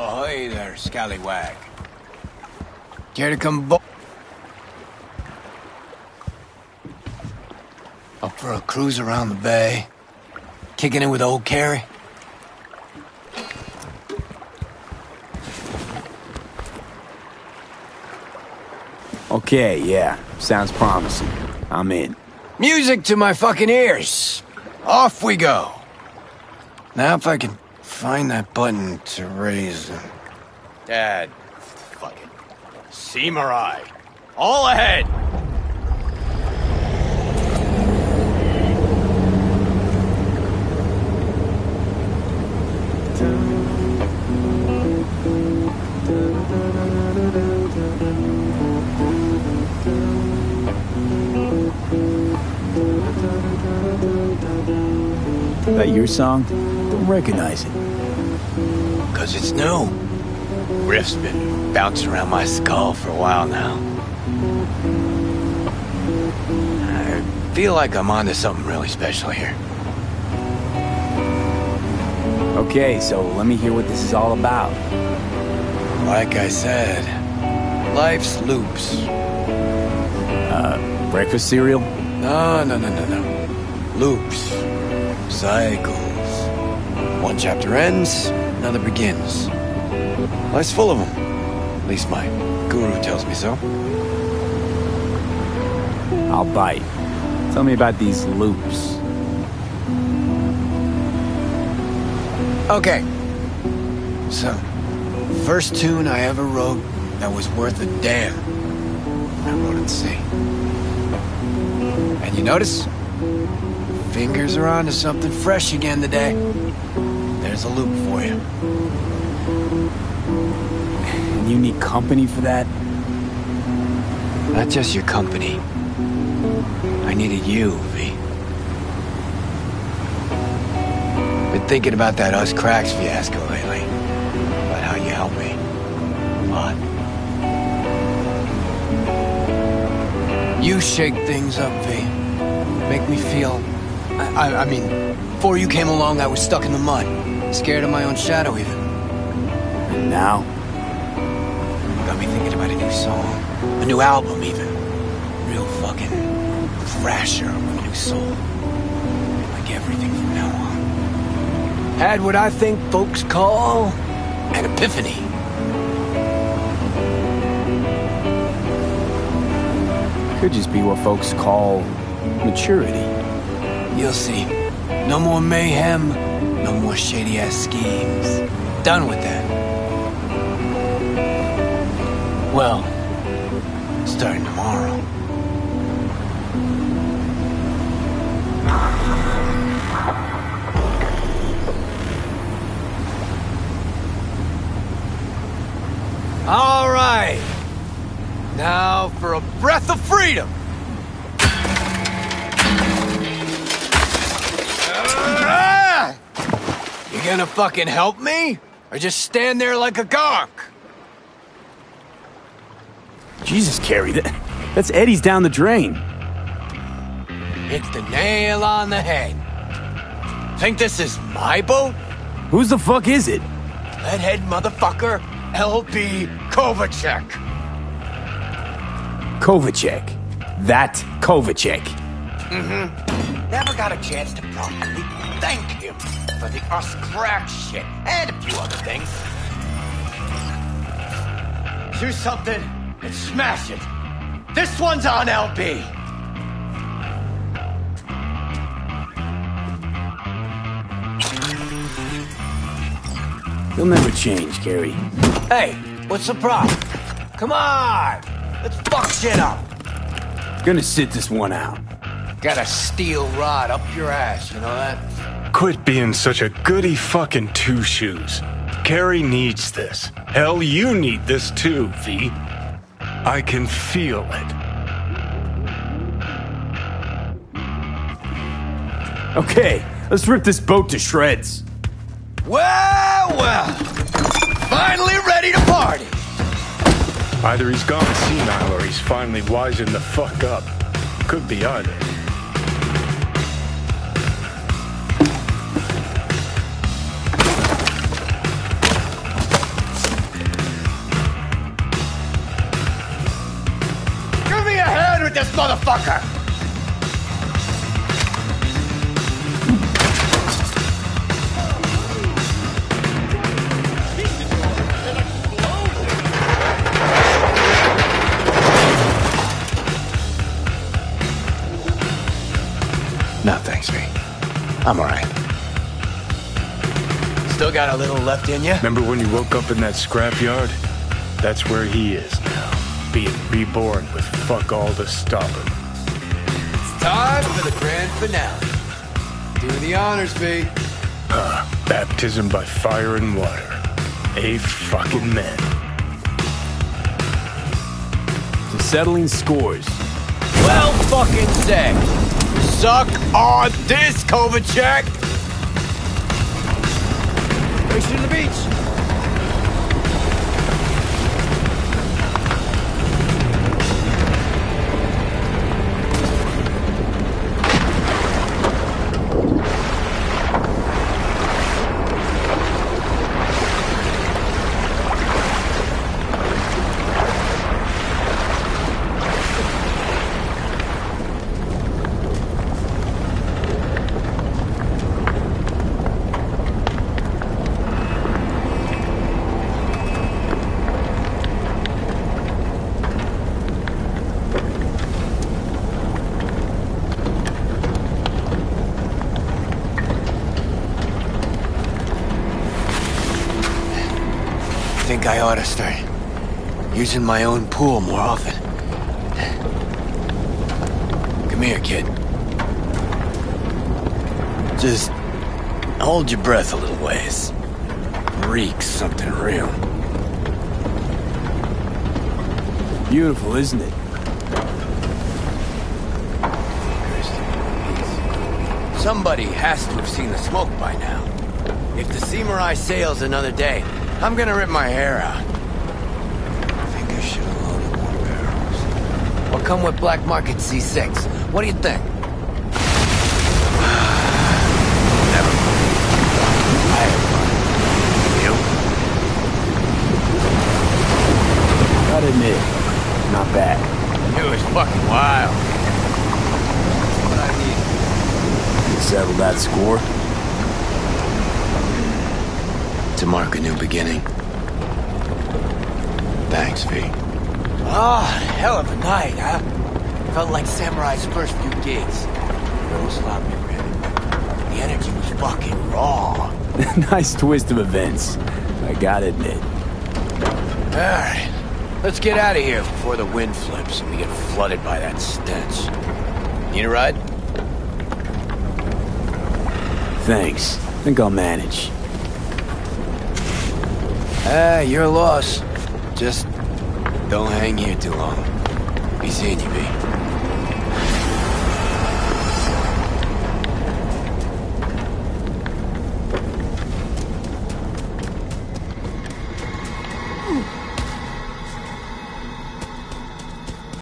Oh, hey there, scallywag. Care to come bo- Up for a cruise around the bay? Kicking it with old Kerry? Okay, yeah. Sounds promising. I'm in. Music to my fucking ears. Off we go. Now if I can find that button to raise them. Dad, fuck it. Seamurai All ahead! That your song? Don't recognize it. Cause it's new. Riff's been bouncing around my skull for a while now. I feel like I'm onto something really special here. Okay, so let me hear what this is all about. Like I said, life's loops. Uh, breakfast cereal? No, no, no, no, no. Loops. Cycles. One chapter ends, another begins. Life's full of them. At least my guru tells me so. I'll bite. Tell me about these loops. Okay. So, first tune I ever wrote that was worth a damn. I wrote at sea. And you notice? Fingers are on to something fresh again today. There's a loop for you. And you need company for that? Not just your company. I needed you, V. Been thinking about that Us Cracks fiasco lately. About how you helped me. A lot. You shake things up, V. Make me feel... I, I, I mean, before you came along, I was stuck in the mud. Scared of my own shadow, even. And now? Got me thinking about a new song. A new album, even. Real fucking thrasher with a new soul. Like everything from now on. Had what I think folks call an epiphany. Could just be what folks call maturity. You'll see. No more mayhem, no more shady ass schemes. Done with that. Well, starting tomorrow. All right. Now for a breath of freedom. You gonna fucking help me? Or just stand there like a gonk? Jesus, Kerry, that, that's eddies down the drain. Hit the nail on the head. Think this is my boat? Whose the fuck is it? Leadhead motherfucker, LB Kovacek. Kovacek. That Kovacek. Mm-hmm. Never got a chance to properly thank him for the us crack shit and a few other things. Do something and smash it. This one's on LB. You'll never change, Kerry. Hey, what's the problem? Come on, let's fuck shit up. Gonna sit this one out. Got a steel rod up your ass, you know that? Quit being such a goody fucking two shoes. Kerry needs this. Hell, you need this too, V. I can feel it. Okay, let's rip this boat to shreds. Well, well. Finally ready to party. Either he's gone senile or he's finally wising the fuck up. Could be either. Motherfucker! No, thanks, V. I'm alright. Still got a little left in you? Remember when you woke up in that scrapyard? That's where he is being reborn with fuck all to stop him. It's time for the grand finale. Do the honors, B. V. Baptism by fire and water. A fucking man. To settling scores. Well fucking said. Suck on this, Kovacic! Race to the beach. Think I ought to start using my own pool more often. Come here, kid. Just hold your breath a little ways. Reek something real. Beautiful, isn't it? Somebody has to have seen the smoke by now. If the Seamurai sails another day, I'm gonna rip my hair out. I think I should have loaded more barrels. Or come with Black Market C6. What do you think? Never mind. I had fun. You? Gotta admit, not bad. It was fucking wild. That's what I need. Settle that score. To mark a new beginning. Thanks, V. Oh, hell of a night, huh? Felt like Samurai's first few gigs. A little sloppy, really. The energy was fucking raw. nice twist of events. I gotta admit. Alright, let's get out of here before the wind flips and we get flooded by that stench. Need a ride? Thanks. Think I'll manage. Ah, your loss. Just don't hang here too long. Be seeing you, V.